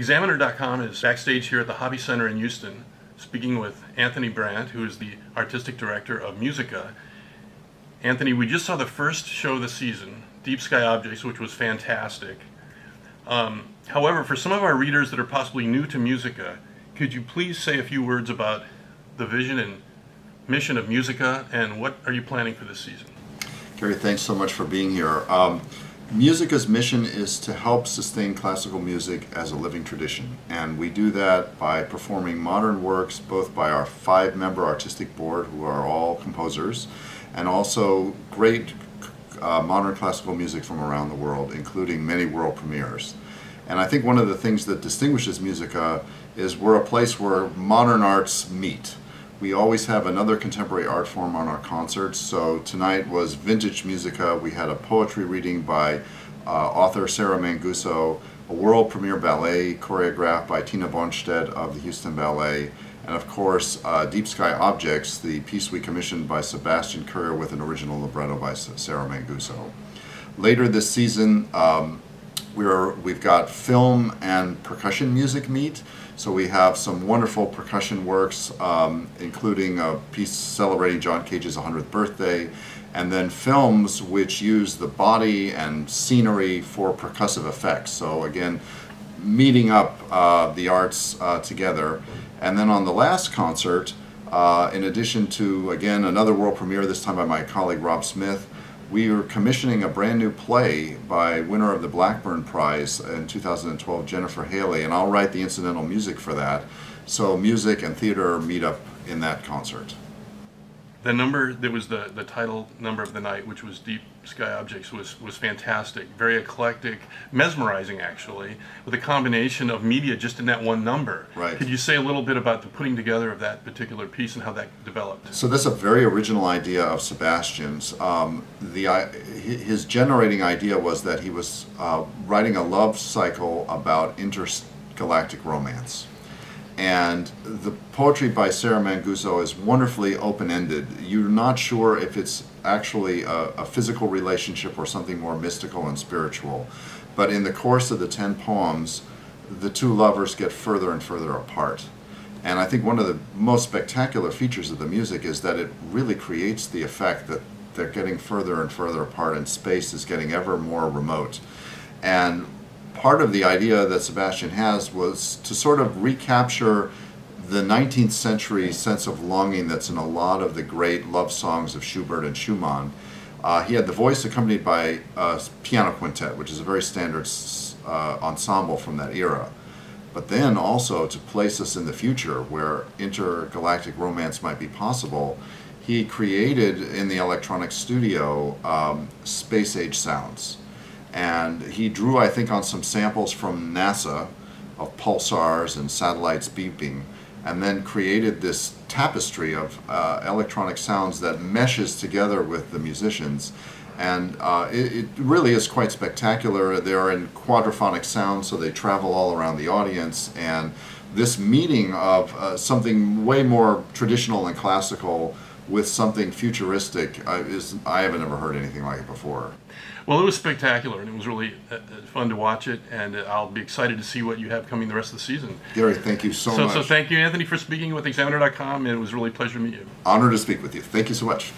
Examiner.com is backstage here at the Hobby Center in Houston, speaking with Anthony Brandt, who is the artistic director of Musiqa. Anthony, we just saw the first show of the season, Deep Sky Objects, which was fantastic. Um, however, for some of our readers that are possibly new to Musiqa, could you please say a few words about the vision and mission of Musiqa and what are you planning for this season? Gary, thanks so much for being here. Um, Musiqa's mission is to help sustain classical music as a living tradition, and we do that by performing modern works both by our five member artistic board, who are all composers, and also great uh, modern classical music from around the world, including many world premieres. And I think one of the things that distinguishes Musiqa is we're a place where modern arts meet we always have another contemporary art form on our concerts. So tonight was Vintage Musiqa. We had a poetry reading by uh, author Sarah Manguso, a world premiere ballet choreographed by Tina Bohnstedt of the Houston Ballet, and of course uh, Deep Sky Objects, the piece we commissioned by Sebastian Currier with an original libretto by Sarah Manguso. Later this season, um, we're, we've got film and percussion music meet. So we have some wonderful percussion works, um, including a piece celebrating John Cage's 100th birthday, and then films which use the body and scenery for percussive effects. So again, meeting up uh, the arts uh, together. And then on the last concert, uh, in addition to, again, another world premiere, this time by my colleague Rob Smith, we are commissioning a brand new play by winner of the Blackburn Prize in 2012, Jennifer Haley, and I'll write the incidental music for that. So music and theater meet up in that concert the number that was the, the title number of the night, which was Deep Sky Objects, was, was fantastic, very eclectic, mesmerizing actually, with a combination of media just in that one number. Right. Could you say a little bit about the putting together of that particular piece and how that developed? So that's a very original idea of Sebastian's. Um, the his generating idea was that he was uh, writing a love cycle about intergalactic romance. And the poetry by Sarah Manguso is wonderfully open-ended. You're not sure if it's actually a, a, physical relationship or something more mystical and spiritual. But in the course of the 10 poems, the two lovers get further and further apart. And I think one of the most spectacular features of the music is that it really creates the effect that they're getting further and further apart and space is getting ever more remote. And part of the idea that Sebastian has was to sort of recapture the 19th century sense of longing that's in a lot of the great love songs of Schubert and Schumann. Uh, he had the voice accompanied by a piano quintet, which is a very standard uh, ensemble from that era. But then also to place us in the future where intergalactic romance might be possible, he created in the electronic studio um, space age sounds and he drew, I think, on some samples from NASA of pulsars and satellites beeping, and then created this tapestry of uh, electronic sounds that meshes together with the musicians. And uh, it, it, really is quite spectacular. They're in quadraphonic sound, so they travel all around the audience. And this meeting of uh, something way more traditional and classical with something futuristic uh, is I haven't ever heard anything like it before. Well, it was spectacular, and it was really uh, fun to watch it, and uh, I'll be excited to see what you have coming the rest of the season. Gary, thank you so, so much. So thank you, Anthony, for speaking with Examiner.com, and it was really a pleasure to meet you. Honor to speak with you. Thank you so much.